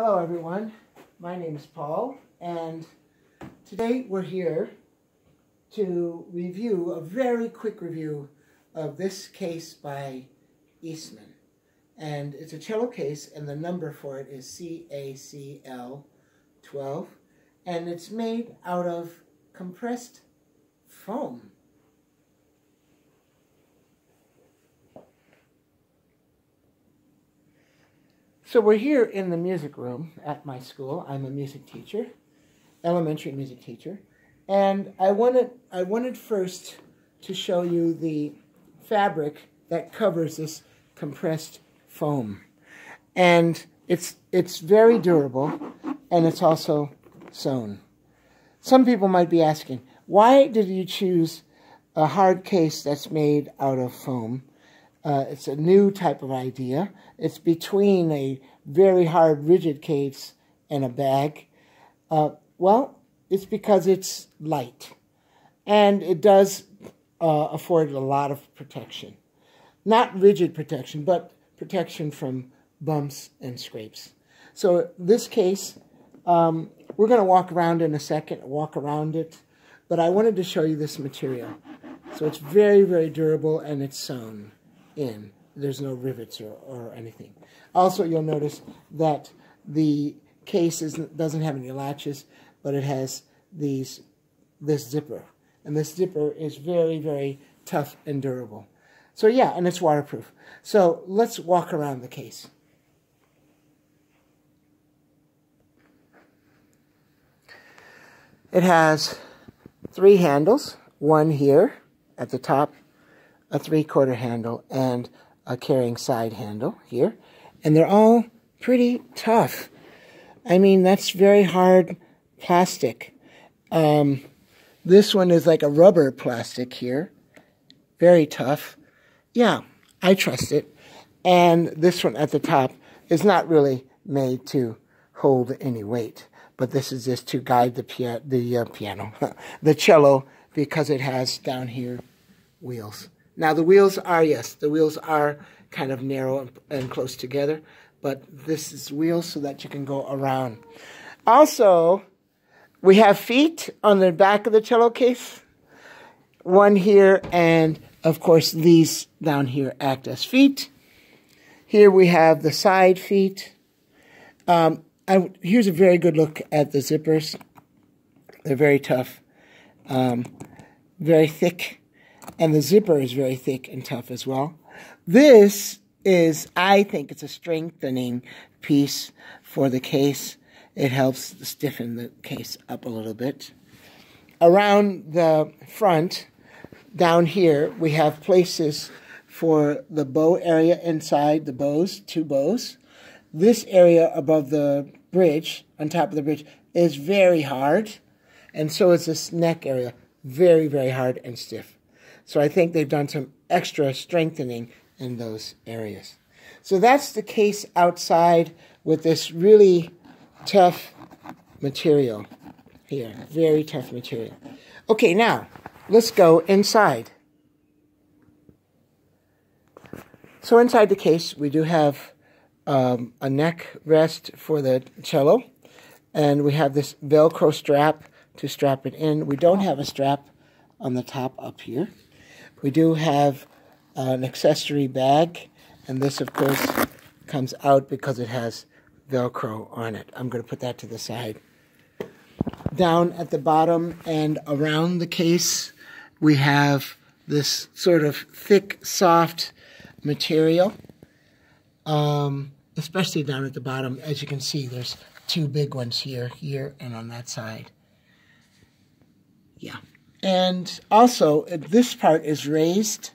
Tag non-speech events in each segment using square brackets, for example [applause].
Hello everyone, my name is Paul and today we're here to review a very quick review of this case by Eastman. And it's a cello case and the number for it is CACL 12 and it's made out of compressed foam. So we're here in the music room at my school. I'm a music teacher, elementary music teacher, and I wanted I wanted first to show you the fabric that covers this compressed foam. And it's it's very durable and it's also sewn. Some people might be asking, why did you choose a hard case that's made out of foam uh, it's a new type of idea. It's between a very hard, rigid case and a bag. Uh, well, it's because it's light. And it does uh, afford a lot of protection. Not rigid protection, but protection from bumps and scrapes. So this case, um, we're going to walk around in a second, walk around it. But I wanted to show you this material. So it's very, very durable and it's sewn in. There's no rivets or, or anything. Also, you'll notice that the case doesn't have any latches, but it has these this zipper. And this zipper is very, very tough and durable. So yeah, and it's waterproof. So let's walk around the case. It has three handles, one here at the top a three-quarter handle and a carrying side handle here. And they're all pretty tough. I mean, that's very hard plastic. Um, this one is like a rubber plastic here. Very tough. Yeah, I trust it. And this one at the top is not really made to hold any weight. But this is just to guide the, pia the uh, piano, [laughs] the cello, because it has down here wheels. Now the wheels are, yes, the wheels are kind of narrow and, close together, but this is wheels so that you can go around. Also, we have feet on the back of the cello case. One here, and of course these down here act as feet. Here we have the side feet. Um, I, here's a very good look at the zippers. They're very tough, um, very thick and the zipper is very thick and tough as well. This is, I think it's a strengthening piece for the case. It helps stiffen the case up a little bit. Around the front, down here, we have places for the bow area inside the bows, two bows. This area above the bridge, on top of the bridge, is very hard, and so is this neck area, very, very hard and stiff. So I think they've done some extra strengthening in those areas. So that's the case outside with this really tough material here. Very tough material. Okay, now let's go inside. So inside the case, we do have um, a neck rest for the cello, and we have this Velcro strap to strap it in. We don't have a strap on the top up here. We do have an accessory bag, and this, of course, comes out because it has Velcro on it. I'm going to put that to the side. Down at the bottom and around the case, we have this sort of thick, soft material, um, especially down at the bottom. As you can see, there's two big ones here, here, and on that side. Yeah. And also, this part is raised,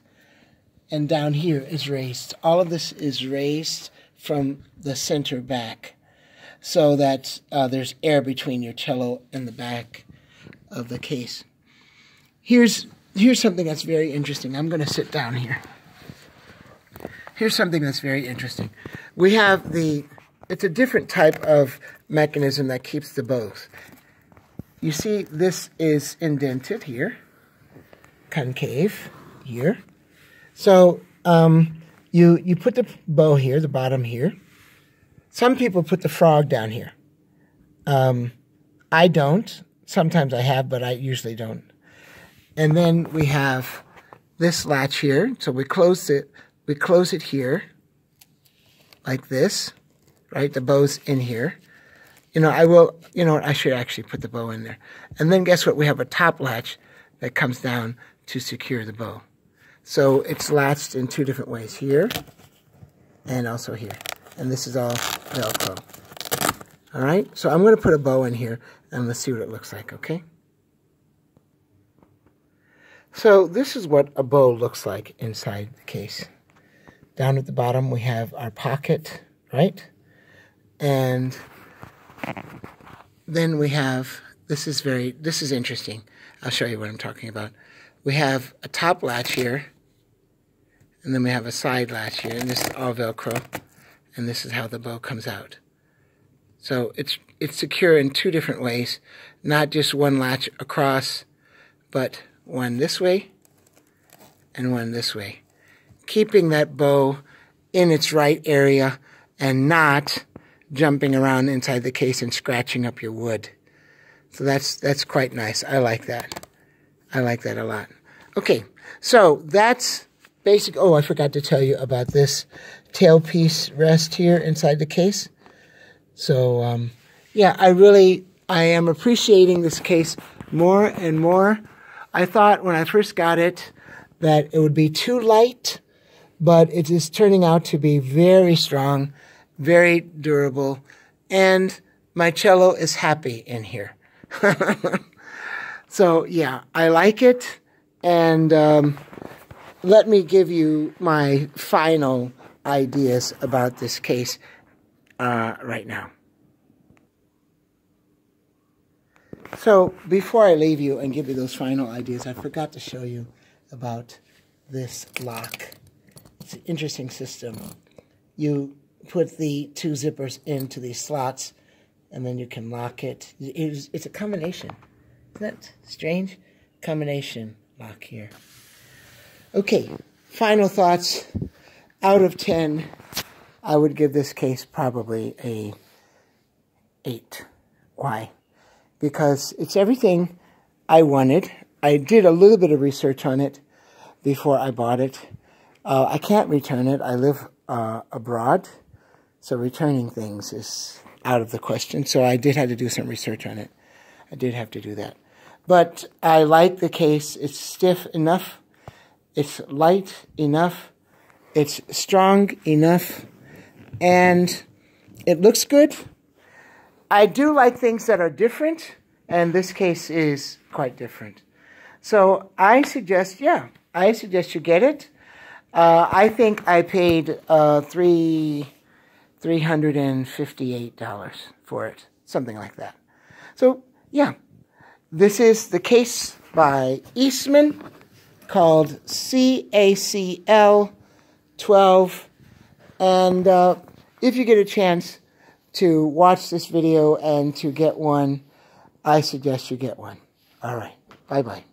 and down here is raised. All of this is raised from the center back so that uh, there's air between your cello and the back of the case. Here's, here's something that's very interesting. I'm going to sit down here. Here's something that's very interesting. We have the, it's a different type of mechanism that keeps the bows. You see this is indented here, concave here. So um, you, you put the bow here, the bottom here, some people put the frog down here. Um, I don't. Sometimes I have, but I usually don't. And then we have this latch here. So we close it. We close it here, like this, right? The bow's in here. You know, I will. You know? I should actually put the bow in there. And then guess what? We have a top latch that comes down to secure the bow. So it's latched in two different ways here and also here. And this is all Velcro. All right, so I'm going to put a bow in here and let's see what it looks like, okay? So this is what a bow looks like inside the case. Down at the bottom we have our pocket, right? And then we have, this is very, this is interesting. I'll show you what I'm talking about. We have a top latch here, and then we have a side latch here, and this is all Velcro, and this is how the bow comes out. So it's it's secure in two different ways, not just one latch across, but one this way and one this way. Keeping that bow in its right area and not jumping around inside the case and scratching up your wood. So that's that's quite nice. I like that. I like that a lot. Okay, so that's basic. Oh, I forgot to tell you about this tailpiece rest here inside the case. So, um, yeah, I really, I am appreciating this case more and more. I thought when I first got it that it would be too light, but it is turning out to be very strong, very durable, and my cello is happy in here. [laughs] so, yeah, I like it, and um, let me give you my final ideas about this case uh, right now. So before I leave you and give you those final ideas, I forgot to show you about this lock. It's an interesting system. You put the two zippers into these slots, and then you can lock it. It's, it's a combination. Isn't that strange? Combination lock here. Okay, final thoughts. Out of 10, I would give this case probably a 8. Why? Because it's everything I wanted. I did a little bit of research on it before I bought it. Uh, I can't return it. I live uh, abroad, so returning things is out of the question. So I did have to do some research on it. I did have to do that. But I like the case. It's stiff enough. It's light enough it's strong enough and it looks good. I do like things that are different, and this case is quite different. So I suggest, yeah, I suggest you get it. Uh, I think I paid uh, three three hundred and fifty eight dollars for it, something like that. So yeah, this is the case by Eastman called CACL 12. And uh, if you get a chance to watch this video and to get one, I suggest you get one. All right. Bye-bye.